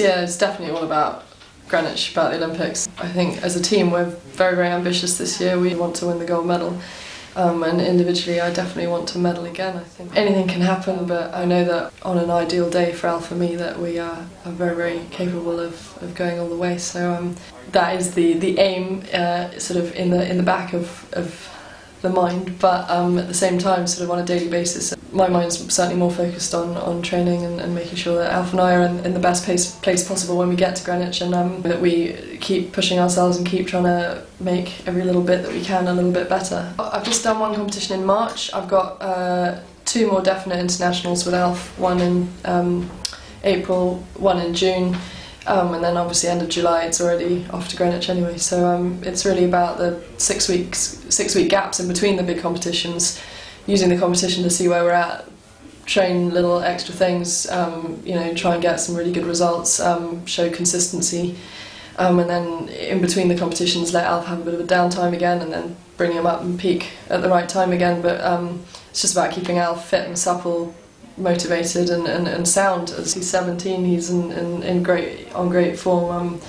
Yeah, it's definitely all about Greenwich, about the Olympics. I think as a team we're very, very ambitious this year. We want to win the gold medal. Um, and individually, I definitely want to medal again. I think anything can happen, but I know that on an ideal day for Al for me, that we are, are very, very capable of, of going all the way. So um, that is the the aim, uh, sort of in the in the back of, of the mind, but um, at the same time, sort of on a daily basis, my mind's certainly more focused on, on training and, and making sure that Alf and I are in, in the best place, place possible when we get to Greenwich and um, that we keep pushing ourselves and keep trying to make every little bit that we can a little bit better. I've just done one competition in March. I've got uh, two more definite internationals with Alf, one in um, April, one in June. Um, and then obviously end of July it's already off to Greenwich anyway. So um, it's really about the six weeks, six week gaps in between the big competitions, using the competition to see where we're at, train little extra things, um, you know, try and get some really good results, um, show consistency, um, and then in between the competitions let Alf have a bit of a downtime again, and then bring him up and peak at the right time again. But um, it's just about keeping Alf fit and supple motivated and, and, and sound. As he's 17, he's in, in, in great on great form. Um,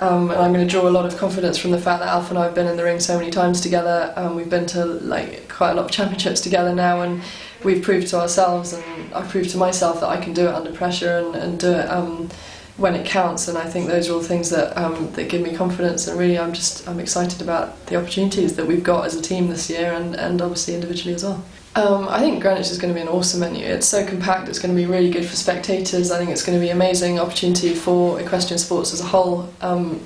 um, and I'm going to draw a lot of confidence from the fact that Alf and I have been in the ring so many times together. Um, we've been to like quite a lot of championships together now, and we've proved to ourselves, and I've proved to myself that I can do it under pressure and, and do it um, when it counts. And I think those are all things that um, that give me confidence. And really, I'm just I'm excited about the opportunities that we've got as a team this year, and, and obviously individually as well. Um, I think Greenwich is going to be an awesome venue. It's so compact, it's going to be really good for spectators. I think it's going to be an amazing opportunity for equestrian sports as a whole. Um,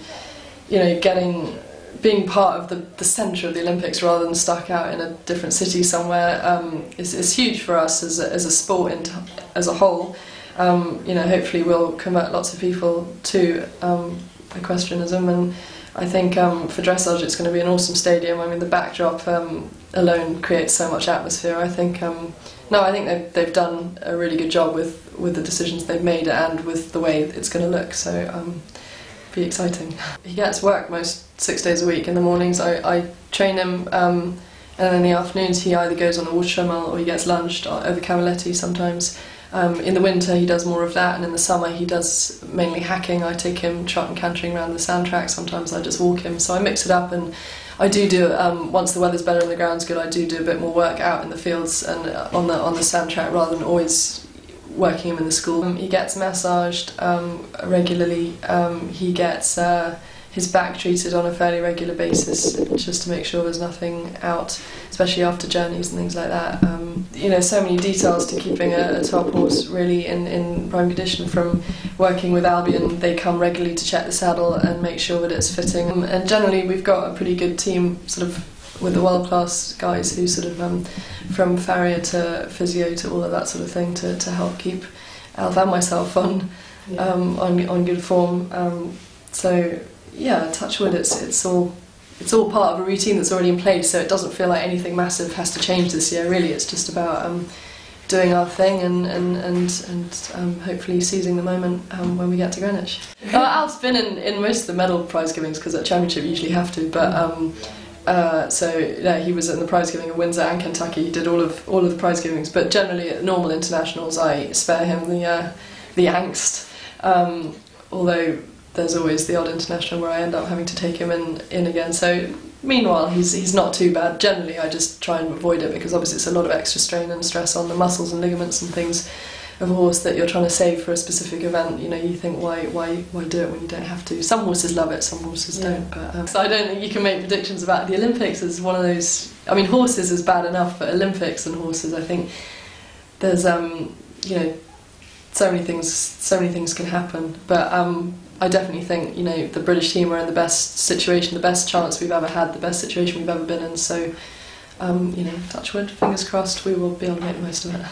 you know, getting being part of the, the centre of the Olympics rather than stuck out in a different city somewhere um, is, is huge for us as a, as a sport in, as a whole. Um, you know, hopefully we'll convert lots of people to um, equestrianism and I think um, for dressage it's going to be an awesome stadium. I mean the backdrop um, alone creates so much atmosphere. I think um, no, I think they've, they've done a really good job with, with the decisions they've made and with the way it's going to look. So um, be exciting. He gets work most six days a week. In the mornings I, I train him. Um, and in the afternoons he either goes on a water treadmill or he gets lunged over Cavaletti sometimes. Um, in the winter, he does more of that, and in the summer, he does mainly hacking. I take him trot and cantering around the sand track. Sometimes I just walk him. So I mix it up, and I do do um, once the weather's better and the ground's good. I do do a bit more work out in the fields and on the on the sand track rather than always working him in the school. Um, he gets massaged um, regularly. Um, he gets. Uh, his back treated on a fairly regular basis just to make sure there's nothing out, especially after journeys and things like that. Um, you know, so many details to keeping a, a top horse really in, in prime condition from working with Albion. They come regularly to check the saddle and make sure that it's fitting. Um, and generally, we've got a pretty good team sort of with the world class guys who sort of um, from farrier to physio to all of that sort of thing to, to help keep Alf and myself on um, on, on good form. Um, so yeah, touch wood, it's it's all it's all part of a routine that's already in place, so it doesn't feel like anything massive has to change this year. Really, it's just about um, doing our thing and and and, and um, hopefully seizing the moment um, when we get to Greenwich. uh, Alf's been in, in most of the medal prize givings because at Championship you usually have to, but. Um, uh, so yeah, he was in the prize giving in Windsor and Kentucky. He did all of all of the prize givings, but generally at normal internationals, I spare him the uh, the angst. Um, although there's always the odd international where I end up having to take him in, in again. So meanwhile, he's he's not too bad. Generally, I just try and avoid it because obviously it's a lot of extra strain and stress on the muscles and ligaments and things of a horse that you're trying to save for a specific event. You know, you think why why why do it when you don't have to? Some horses love it, some horses yeah. don't. But um, so I don't think you can make predictions about the Olympics as one of those. I mean, horses is bad enough, but Olympics and horses, I think there's um you know so many things so many things can happen. But um I definitely think you know the British team are in the best situation, the best chance we've ever had, the best situation we've ever been in. So, um, you know, touch wood, fingers crossed, we will be able to make the most of it.